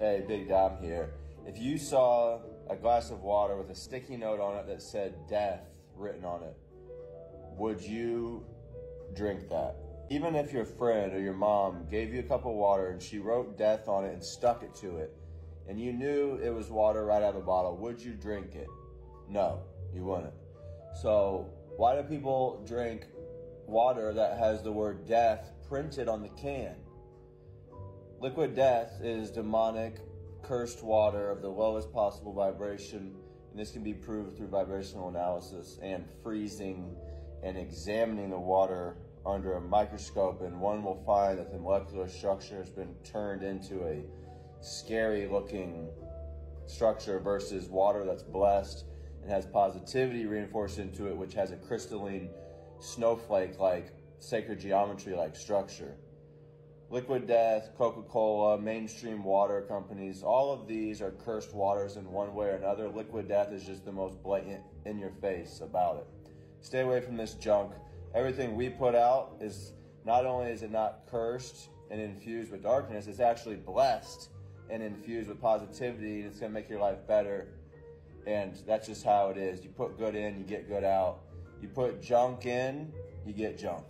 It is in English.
Hey, Big Dom here. If you saw a glass of water with a sticky note on it that said death written on it, would you drink that? Even if your friend or your mom gave you a cup of water and she wrote death on it and stuck it to it, and you knew it was water right out of the bottle, would you drink it? No, you wouldn't. So, why do people drink water that has the word death printed on the can? Liquid death is demonic, cursed water of the lowest possible vibration, and this can be proved through vibrational analysis and freezing and examining the water under a microscope, and one will find that the molecular structure has been turned into a scary looking structure versus water that's blessed and has positivity reinforced into it, which has a crystalline snowflake like sacred geometry like structure. Liquid Death, Coca Cola, mainstream water companies, all of these are cursed waters in one way or another. Liquid Death is just the most blatant in your face about it. Stay away from this junk. Everything we put out is not only is it not cursed and infused with darkness, it's actually blessed and infused with positivity. It's going to make your life better. And that's just how it is. You put good in, you get good out. You put junk in, you get junk.